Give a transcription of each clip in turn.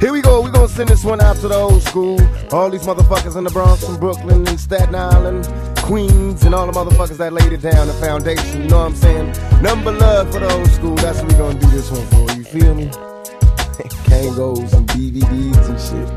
Here we go, we gonna send this one out to the old school. All these motherfuckers in the Bronx and Brooklyn and Staten Island, Queens, and all the motherfuckers that laid it down, the foundation, you know what I'm saying? Number love for the old school, that's what we gonna do this one for, you feel me? Kangols and DVDs and shit.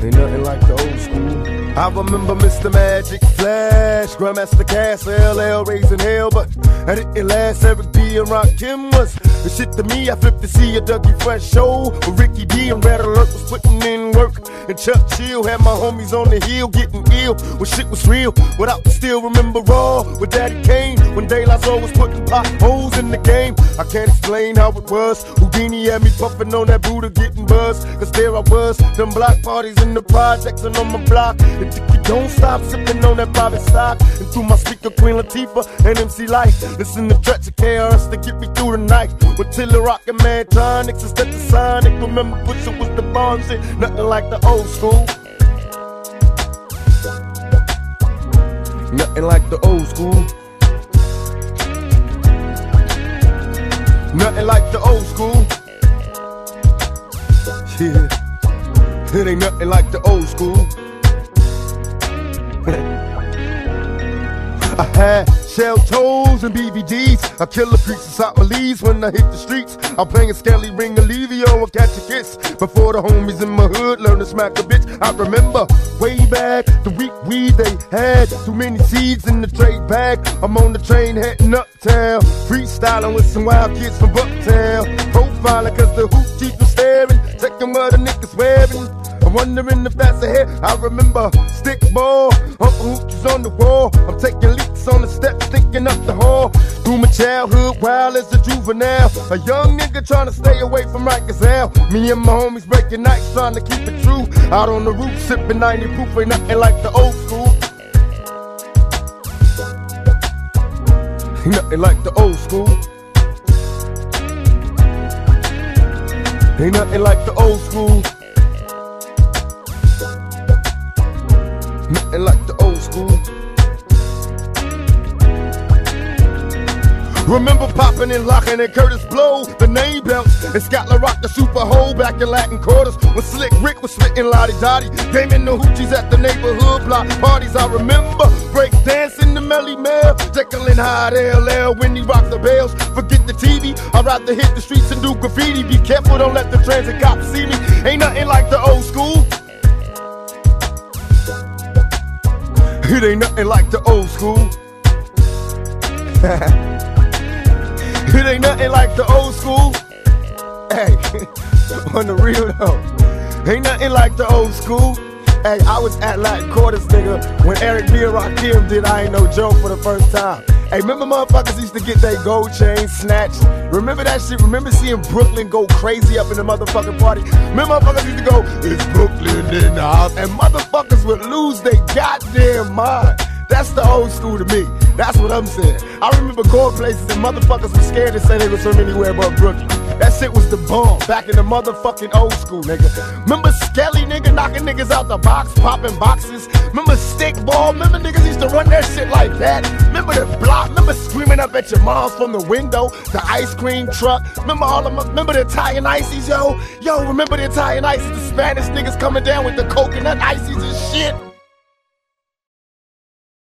Ain't nothing like the old school. I remember Mr. Magic Flash, Grandmaster Caz, LL raising hell, but I didn't last. Eric B and Rakim was the shit to me. I flipped to see a Dougie Fresh show with Ricky D and Red Alert was putting in work. And Chuck Chill had my homies on the hill getting when shit was real. Without to still remember raw with Daddy Kane when Soul was putting potholes in the game. I can't explain how it was. Whodini had me puffing on that Buddha getting buzz. Cause there I was, them block parties in the projects and on my block. If You don't stop sipping on that private stock. And through my speaker, Queen Latifah and MC Lyte. Listen to Tracks of KRS to get me through the night. With Tiller Rockin' Mantonics instead of Sonic. Remember, Pusha was the bomb shit. Nothing like the old school. Nothing like the old school. Nothing like the old school. Yeah. It ain't nothing like the old school. I had shell toes and BVDs. I kill the creeps inside my leaves when I hit the streets. I'm playing Skelly Ring Olivio and catch a kiss. Before the homies in my hood learn to smack a bitch. I remember way back the week weed they had. Too many seeds in the trade bag. I'm on the train heading uptown. Freestyling with some wild kids from Bucktown. Profiling cause the hoop keep staring. Checking what the niggas wearing. I'm wondering if that's ahead. I remember stick Hoochie's on the wall. I'm taking leaks on the steps, thinking up the hall. Through my childhood, wild as a juvenile. A young nigga trying to stay away from Rikers hell. Me and my homies breaking nights, trying to keep it true. Out on the roof, sipping 90 proof, ain't nothing like the old school. Ain't nothing like the old school. Ain't nothing like the old school. Remember popping and locking and Kurtis Blow, the name belts, and Scott La Rock the Super Hole back in Latin quarters. When Slick Rick was spitting La Di Da Di, gaming the hoochies at the neighborhood block parties. I remember break dancing the Melle Mel, Jekyll and Hyde LL when he rocked the bells. Forget the TV, I'd rather hit the streets and do graffiti. Be careful, don't let the transit cops see me. Ain't nothing like the old school. It ain't nothing like the old school. it ain't nothing like the old school. Hey, on the real though, ain't nothing like the old school. Hey, I was at Latin Quarters, nigga, when Eric B. and Rakim did I Ain't No Joke for the first time. Hey, remember motherfuckers used to get their gold chain snatched? Remember that shit? Remember seeing Brooklyn go crazy up in the motherfucking party? Remember motherfuckers used to go, it's Brooklyn in the house, and motherfuckers would lose their goddamn mind. That's the old school to me. That's what I'm saying. I remember going places and motherfuckers were scared to say they was from anywhere but Brooklyn. That shit was the bomb back in the motherfucking old school, nigga. Remember Skelly, nigga, knocking niggas out the box, popping boxes? Remember Stickball? Remember niggas used to run that shit like that? Remember the block? Remember screaming up at your moms from the window? The ice cream truck? Remember all the, remember the Italian ices, yo? Yo, remember the Italian ices? The Spanish niggas coming down with the coconut ices and shit?